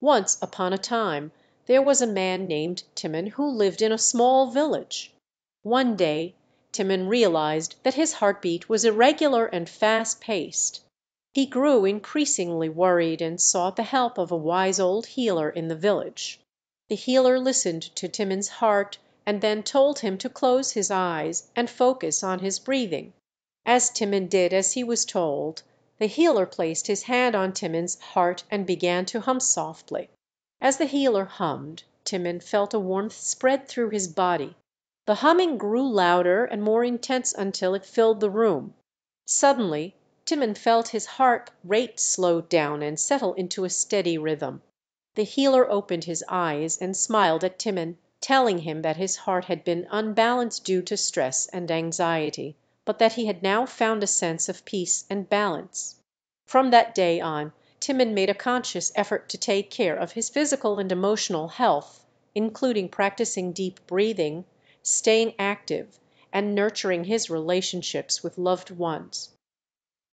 Once upon a time there was a man named Timon who lived in a small village. One day Timon realized that his heartbeat was irregular and fast paced. He grew increasingly worried and sought the help of a wise old healer in the village. The healer listened to Timon's heart and then told him to close his eyes and focus on his breathing. As Timon did as he was told, the healer placed his hand on Timon's heart and began to hum softly. As the healer hummed, Timon felt a warmth spread through his body. The humming grew louder and more intense until it filled the room. Suddenly Timon felt his heart rate slow down and settle into a steady rhythm. The healer opened his eyes and smiled at Timon, telling him that his heart had been unbalanced due to stress and anxiety, but that he had now found a sense of peace and balance. From that day on Timon made a conscious effort to take care of his physical and emotional health, including practising deep breathing, staying active, and nurturing his relationships with loved ones.